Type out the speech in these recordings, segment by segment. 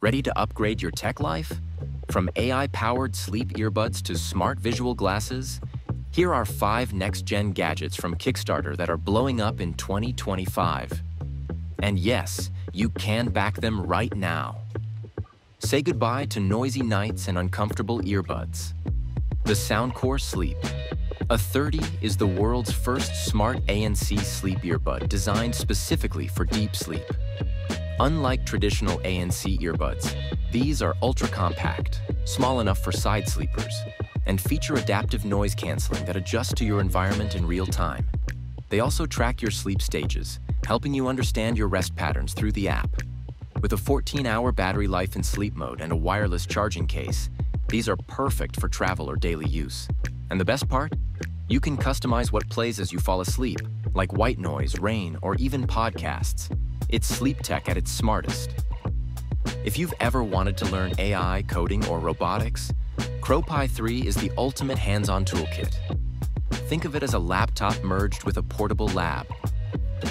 Ready to upgrade your tech life? From AI-powered sleep earbuds to smart visual glasses, here are five next-gen gadgets from Kickstarter that are blowing up in 2025. And yes, you can back them right now. Say goodbye to noisy nights and uncomfortable earbuds. The Soundcore Sleep. A 30 is the world's first smart ANC sleep earbud designed specifically for deep sleep. Unlike traditional ANC earbuds, these are ultra-compact, small enough for side sleepers, and feature adaptive noise canceling that adjusts to your environment in real time. They also track your sleep stages, helping you understand your rest patterns through the app. With a 14-hour battery life in sleep mode and a wireless charging case, these are perfect for travel or daily use. And the best part? You can customize what plays as you fall asleep, like white noise, rain, or even podcasts. It's sleep tech at its smartest. If you've ever wanted to learn AI, coding, or robotics, CrowPi 3 is the ultimate hands-on toolkit. Think of it as a laptop merged with a portable lab.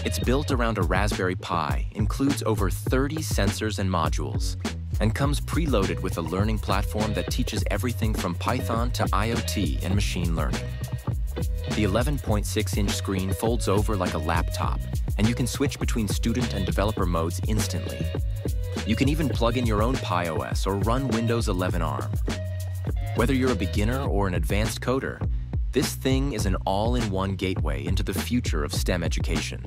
It's built around a Raspberry Pi, includes over 30 sensors and modules, and comes preloaded with a learning platform that teaches everything from Python to IoT and machine learning. The 11.6-inch screen folds over like a laptop, and you can switch between student and developer modes instantly. You can even plug in your own Pi OS or run Windows 11 ARM. Whether you're a beginner or an advanced coder, this thing is an all-in-one gateway into the future of STEM education.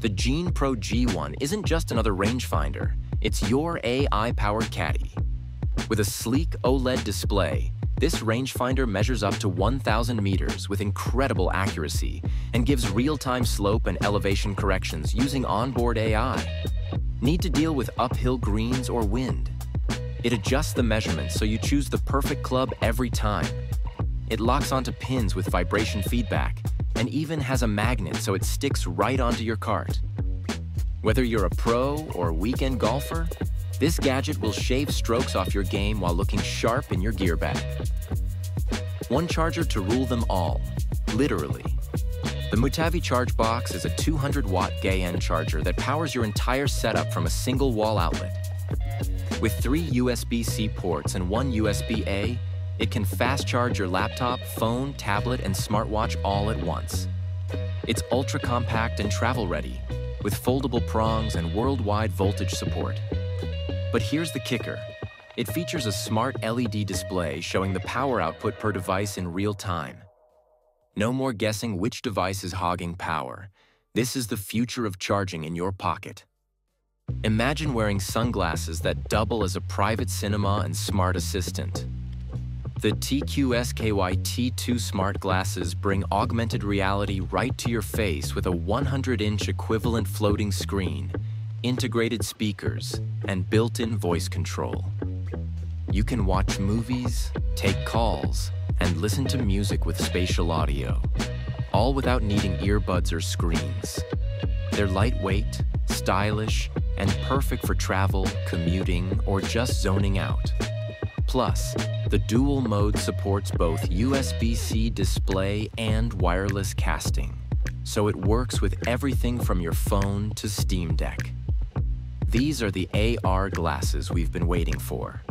The GenePro G1 isn't just another rangefinder, it's your AI-powered caddy. With a sleek OLED display, this rangefinder measures up to 1,000 meters with incredible accuracy and gives real-time slope and elevation corrections using onboard AI. Need to deal with uphill greens or wind? It adjusts the measurements so you choose the perfect club every time. It locks onto pins with vibration feedback and even has a magnet so it sticks right onto your cart. Whether you're a pro or weekend golfer, this gadget will shave strokes off your game while looking sharp in your gear bag. One charger to rule them all, literally. The Muitavy ChargeBox is a 200-watt GaN charger that powers your entire setup from a single wall outlet. With three USB-C ports and one USB-A, it can fast charge your laptop, phone, tablet, and smartwatch all at once. It's ultra compact and travel ready, with foldable prongs and worldwide voltage support. But here's the kicker. It features a smart LED display showing the power output per device in real time. No more guessing which device is hogging power. This is the future of charging in your pocket. Imagine wearing sunglasses that double as a private cinema and smart assistant. The TQSKY T2 smart glasses bring augmented reality right to your face with a 100-inch equivalent floating screen integrated speakers, and built-in voice control. You can watch movies, take calls, and listen to music with spatial audio, all without needing earbuds or screens. They're lightweight, stylish, and perfect for travel, commuting, or just zoning out. Plus, the dual mode supports both USB-C display and wireless casting, so it works with everything from your phone to Steam Deck. These are the AR glasses we've been waiting for.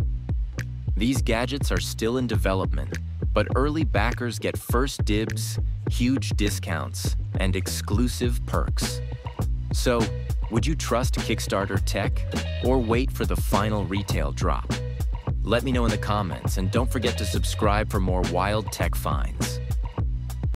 These gadgets are still in development, but early backers get first dibs, huge discounts, and exclusive perks. So, would you trust Kickstarter tech or wait for the final retail drop? Let me know in the comments and don't forget to subscribe for more wild tech finds.